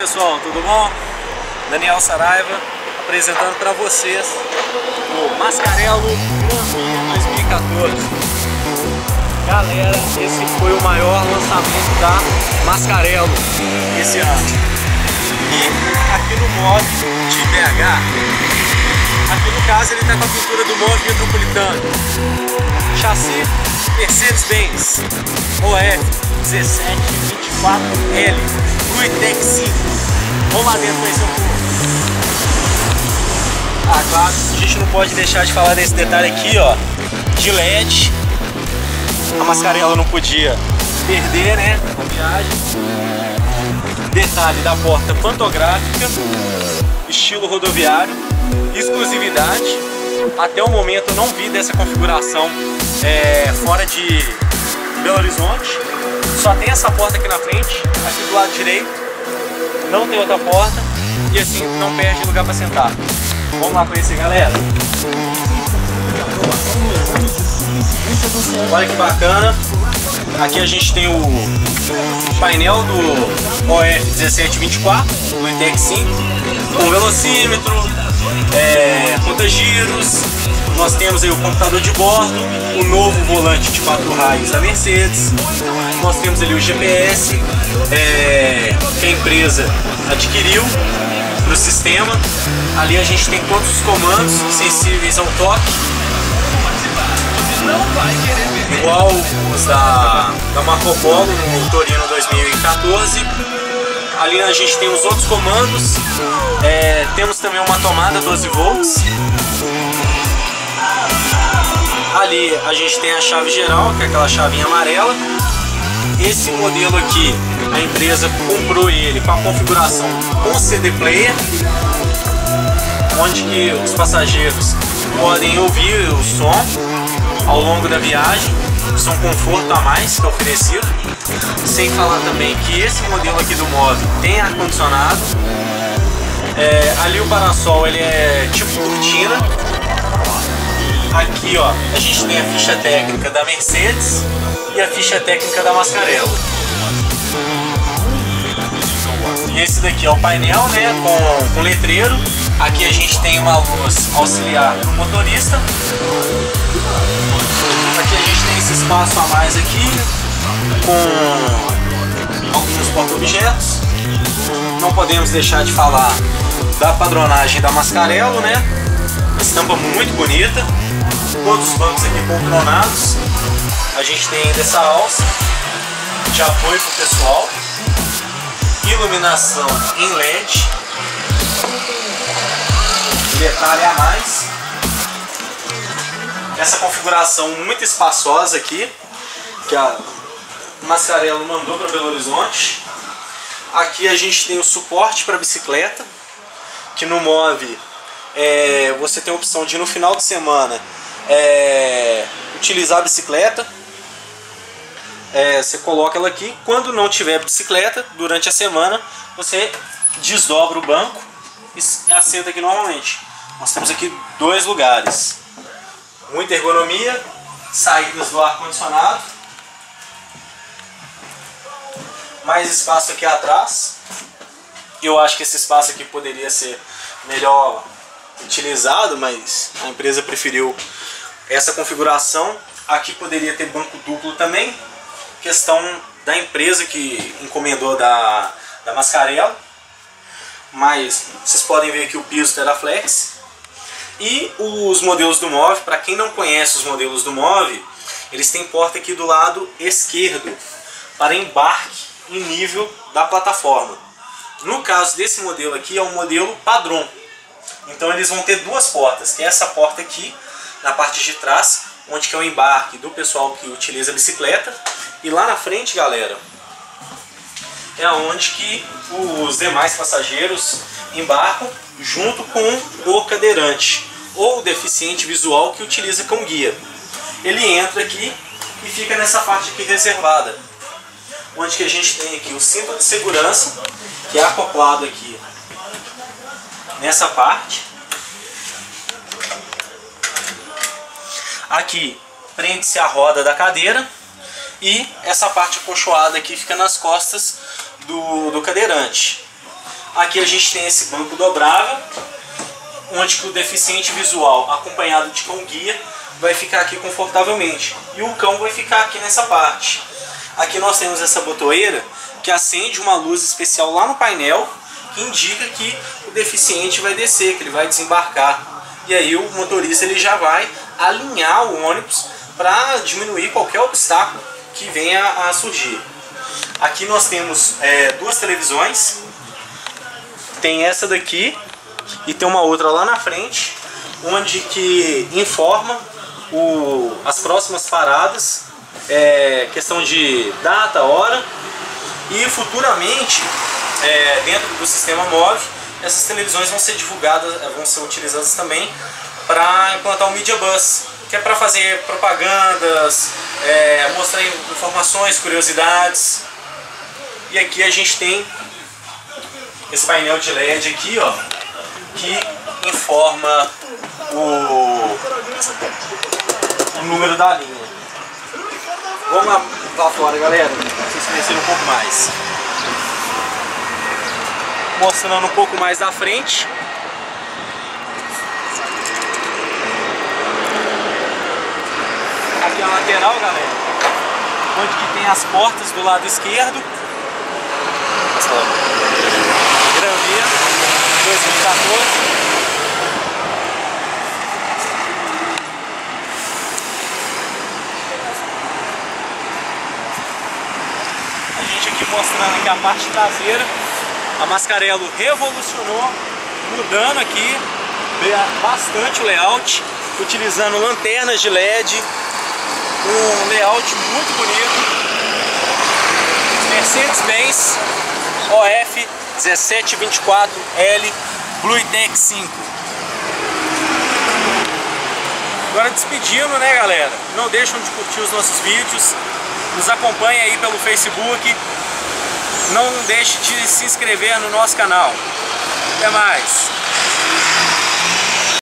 pessoal, tudo bom? Daniel Saraiva apresentando para vocês o Prix 2014. Galera, esse foi o maior lançamento da Mascarelo esse ano. E aqui no mod de BH, aqui no caso ele está com a pintura do mod metropolitano. Chassi Mercedes-Benz OF 1724L Gruitec 5 Vamos lá dentro conhecer um Ah, claro, a gente não pode deixar de falar desse detalhe aqui, ó. De LED. A mascarela não podia perder, né, a viagem. Detalhe da porta pantográfica Estilo rodoviário Exclusividade. Até o momento eu não vi dessa configuração é, fora de Belo Horizonte. Só tem essa porta aqui na frente, aqui do lado direito. Não tem outra porta e assim não perde lugar para sentar. Vamos lá conhecer, galera. Olha que bacana. Aqui a gente tem o painel do OF 1724, do ITEC 5, com velocímetro, é, giros, nós temos aí o computador de bordo, o novo volante de quatro raios da Mercedes, nós temos ali o GPS é, que a empresa adquiriu para o sistema. Ali a gente tem todos os comandos sensíveis ao toque, igual os da, da Marco Polo no Torino 2014. Ali a gente tem os outros comandos, é, temos também uma tomada 12 volts Ali a gente tem a chave geral, que é aquela chavinha amarela. Esse modelo aqui, a empresa comprou ele com a configuração com CD player, onde os passageiros podem ouvir o som ao longo da viagem. Isso é um conforto a mais que é oferecido. Sem falar também que esse modelo aqui do móvel tem ar-condicionado. É, ali o parasol ele é tipo cortina, Aqui, ó, a gente tem a ficha técnica da Mercedes e a ficha técnica da Mascarella. E esse daqui é o painel, né, com, com letreiro. Aqui a gente tem uma luz auxiliar para o motorista. Espaço a mais aqui, com alguns porta-objetos. Não podemos deixar de falar da padronagem da Mascarello, né? Estampa muito bonita todos os bancos aqui contornados. A gente tem ainda essa alça de apoio para o pessoal. Iluminação em LED. Detalhe a mais. Essa configuração muito espaçosa aqui, que a Mascarello mandou para Belo Horizonte. Aqui a gente tem o suporte para bicicleta, que no Move é, você tem a opção de no final de semana é, utilizar a bicicleta. É, você coloca ela aqui. Quando não tiver bicicleta, durante a semana, você desdobra o banco e assenta aqui normalmente. Nós temos aqui dois lugares. Muita ergonomia, saídas do ar-condicionado. Mais espaço aqui atrás. Eu acho que esse espaço aqui poderia ser melhor utilizado, mas a empresa preferiu essa configuração. Aqui poderia ter banco duplo também, questão da empresa que encomendou da, da Mascarella. Mas vocês podem ver aqui o piso Teraflex. E os modelos do Move, para quem não conhece os modelos do Move, eles têm porta aqui do lado esquerdo para embarque em nível da plataforma. No caso desse modelo aqui é um modelo padrão. Então eles vão ter duas portas, que é essa porta aqui na parte de trás, onde que é o embarque do pessoal que utiliza a bicicleta. E lá na frente, galera, é onde que os demais passageiros embarcam junto com o cadeirante ou o deficiente visual que utiliza com guia. Ele entra aqui e fica nessa parte aqui reservada, onde que a gente tem aqui o cinto de segurança, que é acoplado aqui nessa parte. Aqui prende-se a roda da cadeira e essa parte acolchoada aqui fica nas costas do, do cadeirante. Aqui a gente tem esse banco dobrável, onde o deficiente visual, acompanhado de cão guia, vai ficar aqui confortavelmente. E o cão vai ficar aqui nessa parte. Aqui nós temos essa botoeira que acende uma luz especial lá no painel, que indica que o deficiente vai descer, que ele vai desembarcar. E aí o motorista ele já vai alinhar o ônibus para diminuir qualquer obstáculo que venha a surgir. Aqui nós temos é, duas televisões. Tem essa daqui e tem uma outra lá na frente, onde que informa o, as próximas paradas, é, questão de data, hora e futuramente é, dentro do sistema móvel essas televisões vão ser divulgadas, vão ser utilizadas também para implantar o Media Bus, que é para fazer propagandas, é, mostrar informações, curiosidades. E aqui a gente tem esse painel de LED aqui, ó, que informa o, o número da linha. Vamos lá, lá fora, galera, para vocês conhecerem um pouco mais. Mostrando um pouco mais da frente. Aqui é a lateral, galera, onde que tem as portas do lado esquerdo. Gran Via 2014. mostrando aqui a parte traseira. A Mascarello revolucionou, mudando aqui bastante o layout, utilizando lanternas de LED, um layout muito bonito. Mercedes-Benz OF 1724L Bluetech 5. Agora despedindo, né galera? Não deixam de curtir os nossos vídeos, nos acompanhem aí pelo Facebook, não deixe de se inscrever no nosso canal. Até mais!